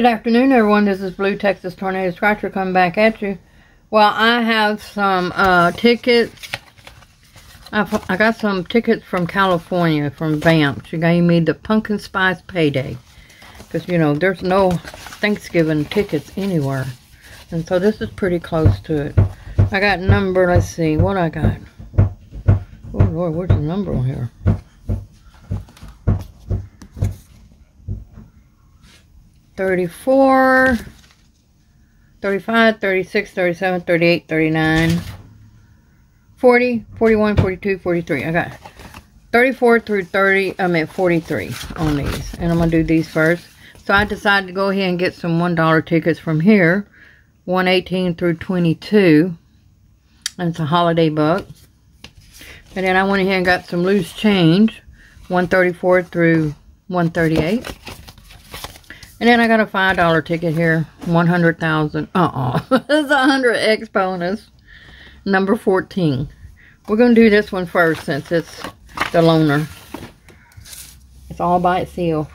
Good afternoon, everyone. This is Blue Texas Tornado Scratcher coming back at you. Well, I have some uh, tickets. I've, I got some tickets from California, from Vamp. She gave me the Pumpkin Spice Payday. Because, you know, there's no Thanksgiving tickets anywhere. And so this is pretty close to it. I got number, let's see, what I got. Oh, Lord, where's the number on here? 34, 35, 36, 37, 38, 39, 40, 41, 42, 43. I got 34 through 30, I'm at 43 on these. And I'm going to do these first. So I decided to go ahead and get some $1 tickets from here. 118 through 22. And it's a holiday buck. And then I went ahead and got some loose change. 134 through 138. And then I got a $5 ticket here. 100,000. Uh-uh. it's a 100X bonus. Number 14. We're going to do this one first since it's the loner. It's all by itself.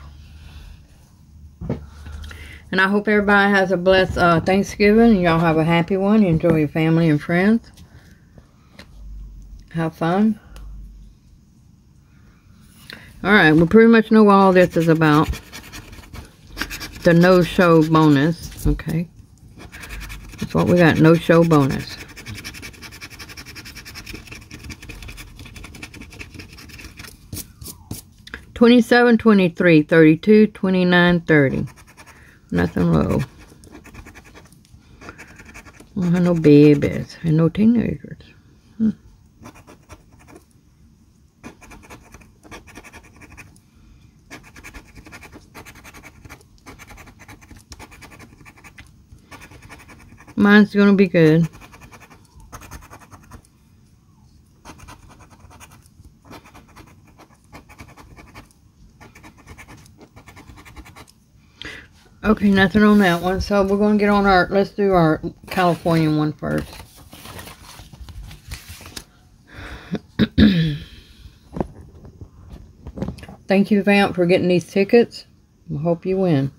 And I hope everybody has a blessed uh, Thanksgiving. Y'all have a happy one. Enjoy your family and friends. Have fun. Alright, we pretty much know what all this is about the no-show bonus. Okay. That's what we got, no-show bonus. Twenty-seven, twenty-three, thirty-two, twenty-nine, thirty. Nothing low. Have no babies and no teenagers. Mine's gonna be good. Okay, nothing on that one. So we're going to get on our, let's do our California one first. Thank you, Vamp, for getting these tickets. I hope you win.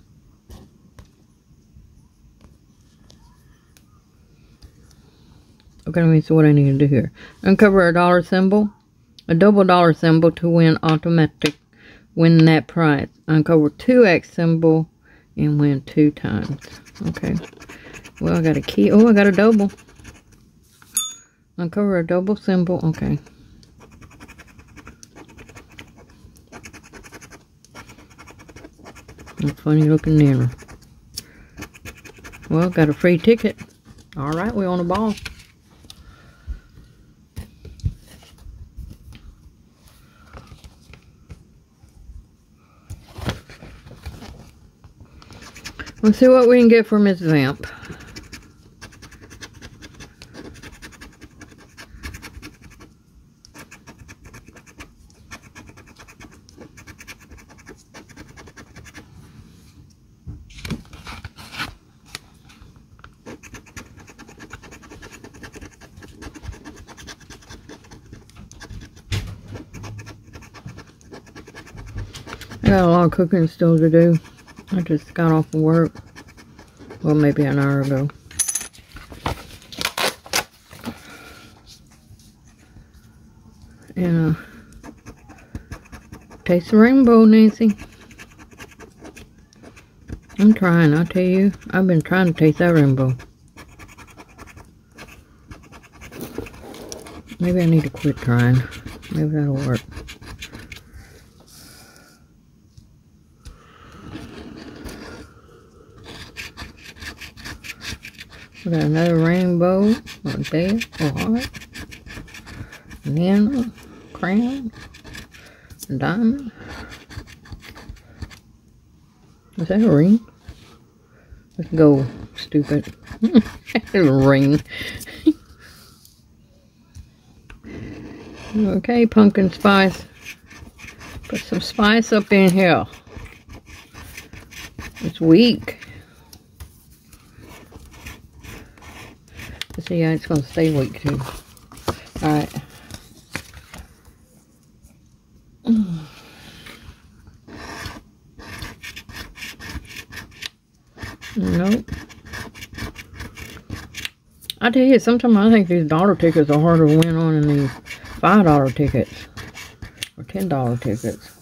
Okay, let me what I need to do here. Uncover a dollar symbol. A double dollar symbol to win automatic. Win that prize. Uncover 2x symbol and win two times. Okay. Well, I got a key. Oh, I got a double. Uncover a double symbol. Okay. A funny looking there. Well, got a free ticket. All right, we on the ball. Let's see what we can get from Miss Vamp. I got a lot of cooking still to do. I just got off of work. Well, maybe an hour ago. And, uh, taste the rainbow, Nancy. I'm trying, I tell you. I've been trying to taste that rainbow. Maybe I need to quit trying. Maybe that'll work. We got another rainbow right there, a heart, then crown, diamond. Is that a ring? Let's go, stupid. ring. okay, pumpkin spice. Put some spice up in here. It's weak. See, yeah, it's going to stay weak too. Alright. Nope. I tell you, sometimes I think these dollar tickets are harder to win on than these five dollar tickets or ten dollar tickets.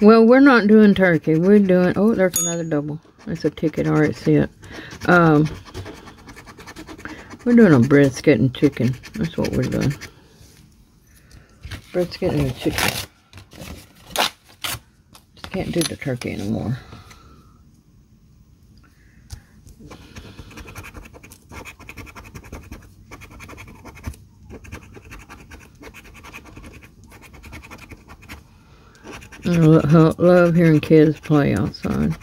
Well, we're not doing turkey. We're doing, oh, there's another double. That's a ticket. I already see it. Um, we're doing a brisket and chicken. That's what we're doing. Brisket and chicken. Just can't do the turkey anymore. I love hearing kids play outside.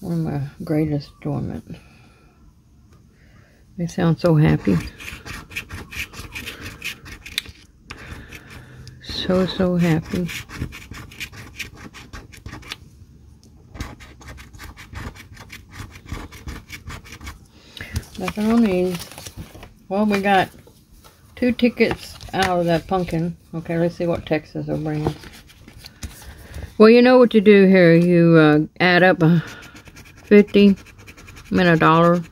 One of my greatest enjoyment. They sound so happy. So, so happy. Nothing on these. Well, we got two tickets out of that pumpkin. Okay, let's see what Texas will bring us. Well, you know what you do here. You uh, add up a 50 and a dollar,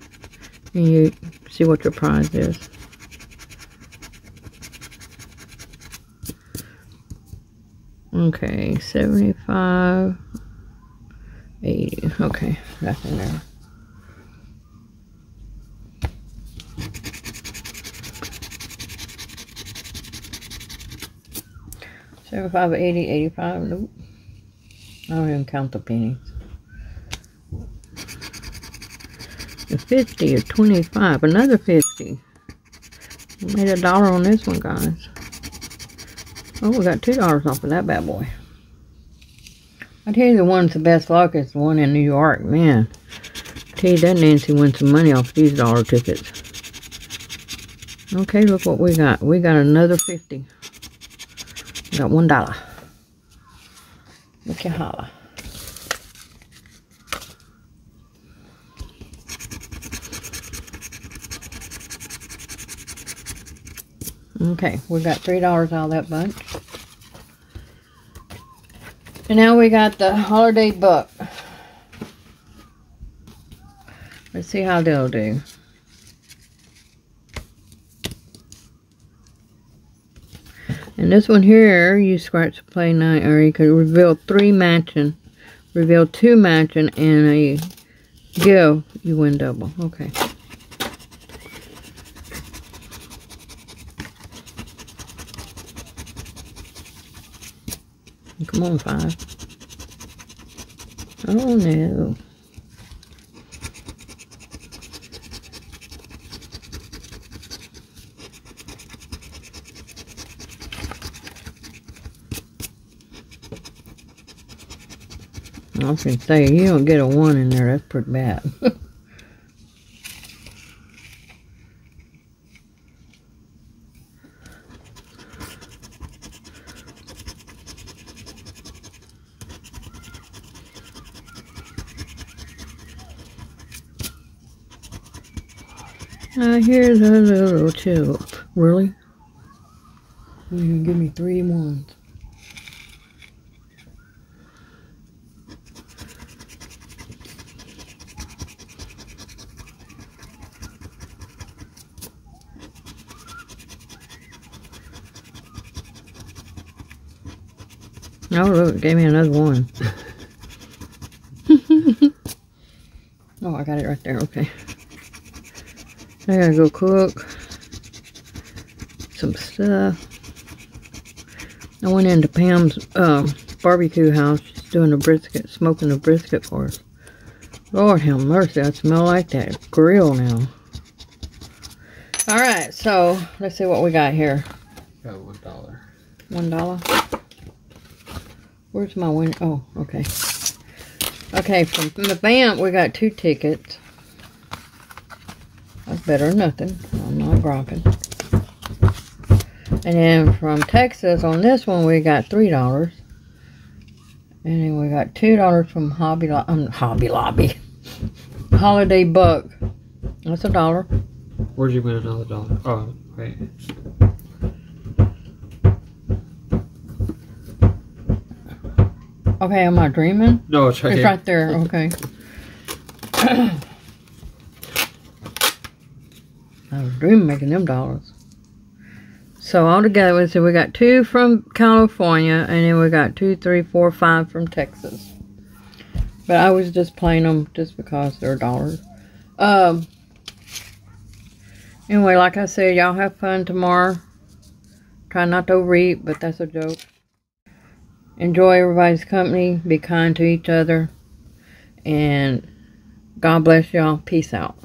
and you see what your prize is. Okay, 75, 80. Okay, that's in there. Seventy-five, eighty, eighty-five. Nope. I don't even count the pennies. A 50 or 25. Another 50. We made a dollar on this one, guys. Oh, we got $2 off of that bad boy. I tell you the one's the best luck is the one in New York. Man, I tell you that Nancy won some money off these dollar tickets. Okay, look what we got. We got another 50. We got $1. Look holla. Okay, we got $3 out of that bunch. And now we got the holiday buck. Let's see how they'll do. And this one here, you scratch play nine, or you could reveal three matching, reveal two matching, and a give, you win double. Okay. Come on, five. Oh, no. I was going to say, you don't get a one in there, that's pretty bad. I hear the little chill. Really? You give me three ones. Oh, look, it gave me another one. oh, I got it right there. Okay. I gotta go cook some stuff. I went into Pam's uh, barbecue house. She's doing a brisket, smoking a brisket for us. Lord have mercy, I smell like that grill now. Alright, so let's see what we got here. Got one dollar. One dollar? Where's my win? Oh, okay. Okay, from the Vamp, we got two tickets. That's better than nothing. I'm not grokking. And then from Texas, on this one, we got $3. And then we got $2 from Hobby, Lo um, Hobby Lobby. Holiday Buck. That's a dollar. Where'd you win another dollar? Oh, wait. Okay, am I dreaming? No, it's right It's here. right there, okay. I was dreaming making them dollars. So altogether, so we got two from California, and then we got two, three, four, five from Texas. But I was just playing them just because they're dollars. Um. Anyway, like I said, y'all have fun tomorrow. Try not to overeat, but that's a joke. Enjoy everybody's company. Be kind to each other. And God bless y'all. Peace out.